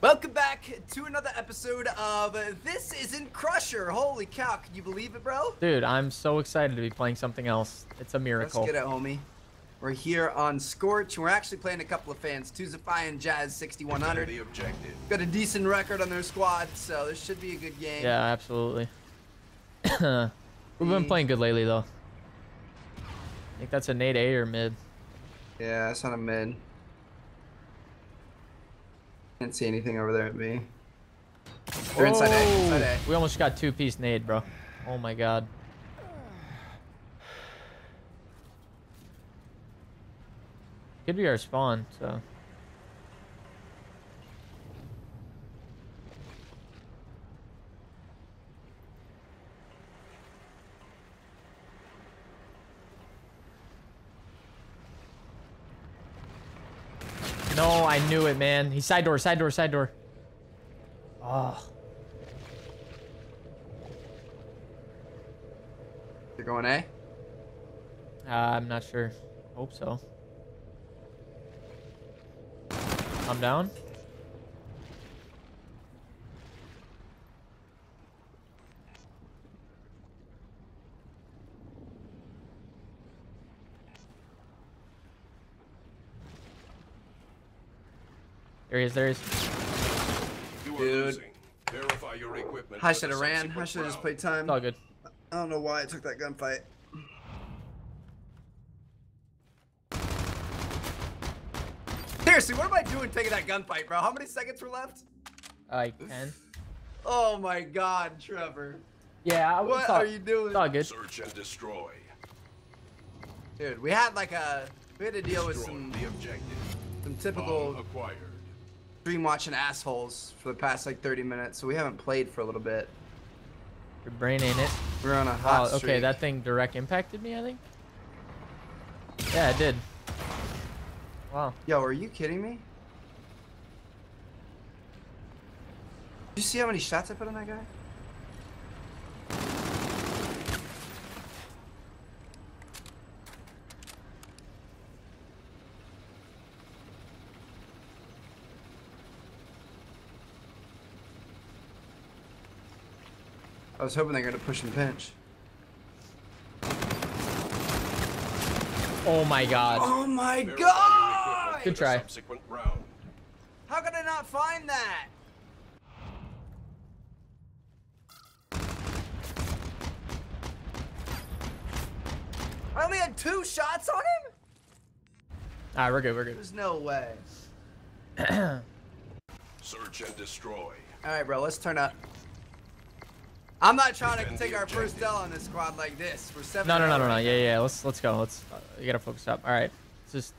Welcome back to another episode of This Isn't Crusher. Holy cow, can you believe it, bro? Dude, I'm so excited to be playing something else. It's a miracle. Let's get it, homie. We're here on Scorch. We're actually playing a couple of fans, Tuzafy and Jazz 6100. The objective. Got a decent record on their squad, so this should be a good game. Yeah, absolutely. We've been playing good lately, though. I think that's a nade A or mid. Yeah, that's not a mid. Can't see anything over there at me. They're inside A, inside A. We almost got two piece nade, bro. Oh my god. Could be our spawn, so. No, I knew it, man. He's side door, side door, side door. Oh. You're going A. Uh, I'm not sure. Hope so. I'm down. There he is, there he is. Dude. losing. Verify your. I should have ran. I should have just played time. It's all good. I don't know why I took that gunfight. Seriously, what am I doing taking that gunfight, bro? How many seconds were left? Uh, I can. Oh my god, Trevor. Yeah, I What are you doing? It's all good. Search and destroy. Dude, we had like a we had to deal with some the objective. some Bomb typical acquired. Stream watching assholes for the past like 30 minutes, so we haven't played for a little bit. Your brain ain't it. We're on a hot Oh, okay, streak. that thing direct impacted me, I think. Yeah, it did. Wow. Yo, are you kidding me? Did you see how many shots I put on that guy? Was hoping they're gonna push and pinch. Oh my god. Oh my god! Good try. How could I not find that? I only had two shots on him? Alright, we're good, we're good. There's no way. Search and destroy. Alright, bro, let's turn up. I'm not trying to take our first objective. L on this squad like this. We're seven. No, no, no, oh no, no. right Yeah, yeah. Let's let's go. Let's. Uh, you gotta focus up. All right. Let's just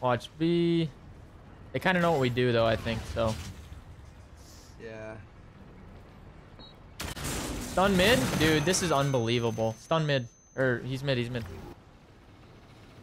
watch B. They kind of know what we do, though. I think so. Yeah. Stun mid, dude. This is unbelievable. Stun mid, or he's mid. He's mid.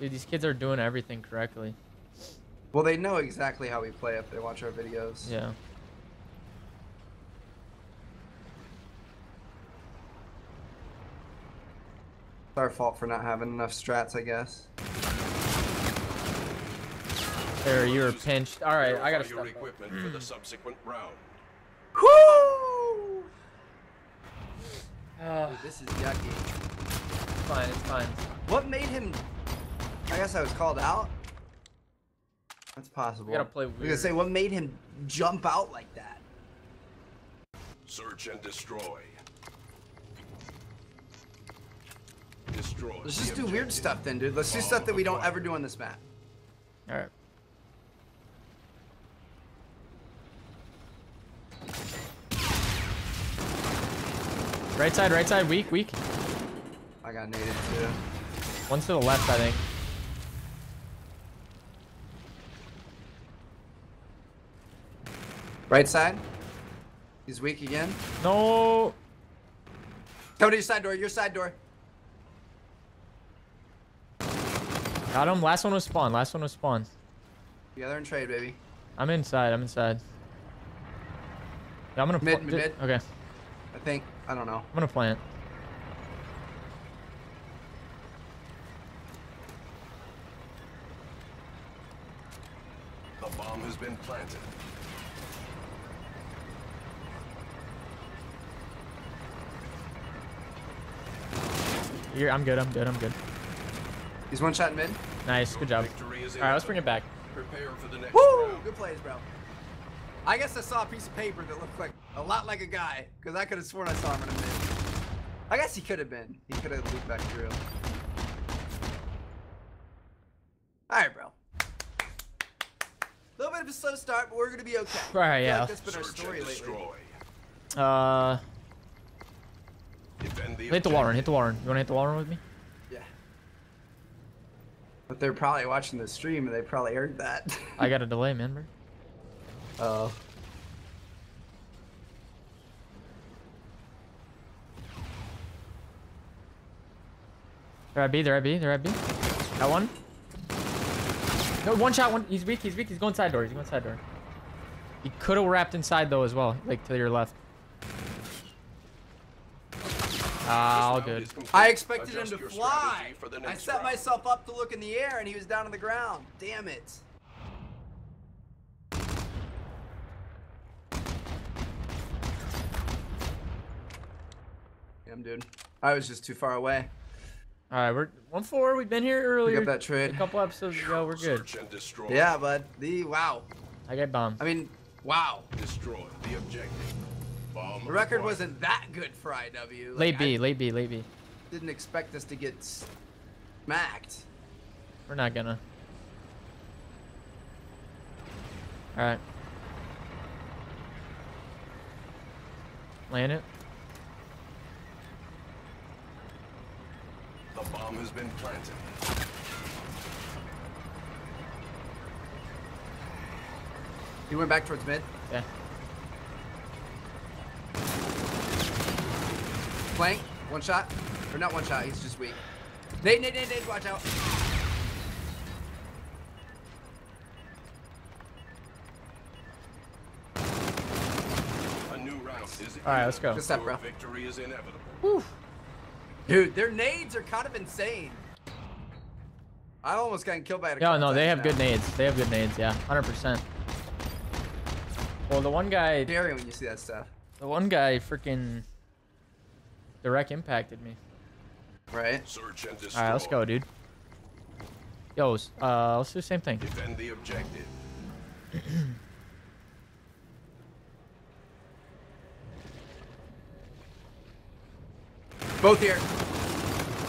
Dude, these kids are doing everything correctly. Well, they know exactly how we play if they watch our videos. Yeah. It's our fault for not having enough strats, I guess. There, you were Losing. pinched. All right, I gotta Verify your step up. equipment for the subsequent round. Whoo! Uh, Dude, this is yucky. fine. It's fine. What made him? I guess I was called out. That's possible. We gotta play I was gonna say, what made him jump out like that? Search and destroy. Destroy. Let's just do weird stuff then, dude. Let's do stuff that we don't ever do on this map. All right. Right side, right side, weak, weak. I got naded too. One's to the left, I think. Right side. He's weak again. No. Come to your side door. Your side door. Got him. Last one was spawn. Last one was spawn. other in trade, baby. I'm inside. I'm inside. Yeah, I'm gonna mid, mid, mid. Okay. I think. I don't know. I'm gonna plant. The bomb has been planted. You're, I'm good. I'm good. I'm good. He's one shot mid. Nice. Good job. All right, let's bring it back. Prepare for the next Woo! round. Good plays, bro. I guess I saw a piece of paper that looked like a lot like a guy, because I could have sworn I saw him in a mid. I guess he could have been. He could have looped back through. All right, bro. A little bit of a slow start, but we're gonna be okay. All right, yeah. Like that's been our Search story and lately. destroy. Uh, hit the wall run. Hit the wall run. You want to hit the wall run with me? But they're probably watching the stream, and they probably heard that. I got a delay, man, bro. Oh. They're at B. They're at B. They're at Got one. No, one shot. One. He's weak. He's weak. He's going side door. He's going side door. He could have wrapped inside though as well, like to your left. Ah, all good. I expected him to fly. for the I set round. myself up to look in the air, and he was down on the ground. Damn it. Damn, dude. I was just too far away. All right, we're one four. We've been here earlier. Pick up that A couple episodes ago. We're good. Search and destroy. Yeah, bud. The wow. I got bombed. I mean, wow. Destroy the objective. Bomb The record acquired. wasn't that good for IW. Like, Late B. I Late B. Late B. didn't expect us to get smacked. We're not gonna. All right. Land it. The bomb has been planted. He went back towards mid. Yeah. Flank. One shot. Or not one shot. He's just weak. Nade, Nade, Nade, Nade. Watch out. A new round All right, let's go. Good stuff, Your bro. Victory is inevitable. Dude, their nades are kind of insane. I almost got killed by a No, couple no, they have now. good nades. They have good nades. Yeah, hundred percent. Well, the one guy, Scary when you see that stuff. the one guy, freaking direct impacted me. Right? Search and destroy. All right, let's go, dude. Yo, uh, let's do the same thing. Defend the objective. Both here.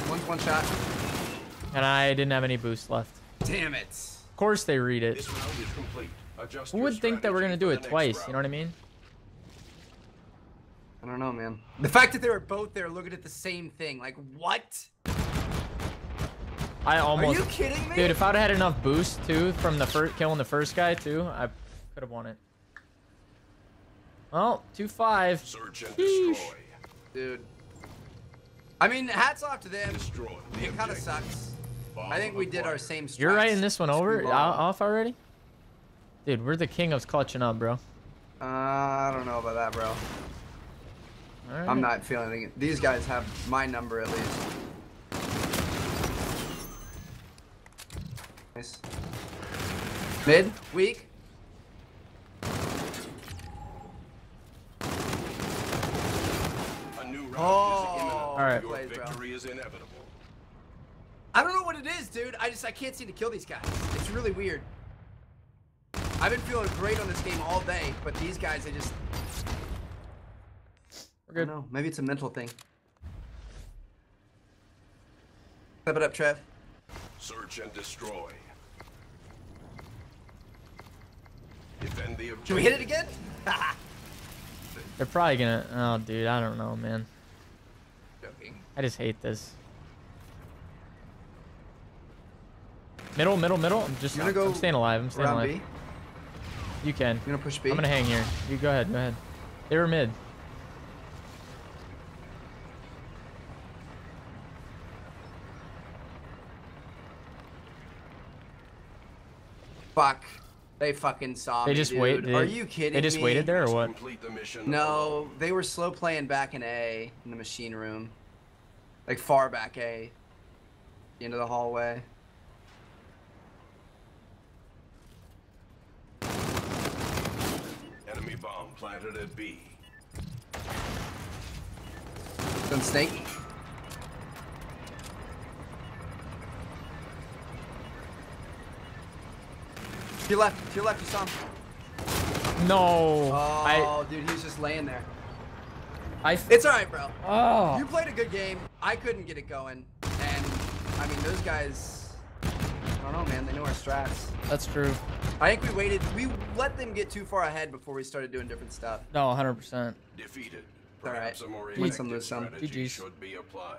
One's one shot. And I didn't have any boost left. Damn it. Of course they read it. This round is complete. Who would think that we're gonna do it the next twice? You know what I mean? I don't know, man. The fact that they were both there looking at the same thing. Like, what? I almost. Are you kidding me? dude. If I'd had enough boost too from the first killing the first guy too, I could have won it. Well, two five. Search and destroy. Dude. I mean, hats off to them. Destroy the It kind of sucks. Bomb I think we did our same strats. You're writing this one over Too o- long. off already? Dude, we're the king of clutching up, bro. Uh, I don't know about that, bro. All right. I'm not feeling it. These guys have my number at least. Nice. Mid, weak. A new round Oh. is imminent. All right. Your Plays, bro. victory is inevitable. I don't know what it is, dude. I just I can't seem to kill these guys. It's really weird. I've been feeling great on this game all day, but these guys, they just We're I good. don't know. Maybe it's a mental thing. Step it up, Trev. Search and destroy. Defend the objective. Can we hit it again? They're probably gonna. Oh, dude, I don't know, man. Joking. I just hate this. Middle, middle, middle. I'm just. You wanna I'm go staying alive. I'm staying alive. B. You can. You gonna push B? I'm gonna hang here. You go ahead. Go ahead. They were mid. Fuck. They fucking saw They me, just dude. wait- Are you kidding me? they just me? waited there or what? The No, they were slow playing back in A in the machine room. Like far back A. Into the hallway. Enemy bomb planted at B. Then Snake. To your left, to your left, you saw him. No. Oh, dude, he was just laying there. I. I. It's all right, bro. Oh. You played a good game. I couldn't get it going, and I mean those guys. I don't know, man. They know our strats. That's true. I think we waited. We let them get too far ahead before we started doing different stuff. No, 100%. Defeated. All right. Perhaps a more Win some, effective lose some. GG's. should be applied.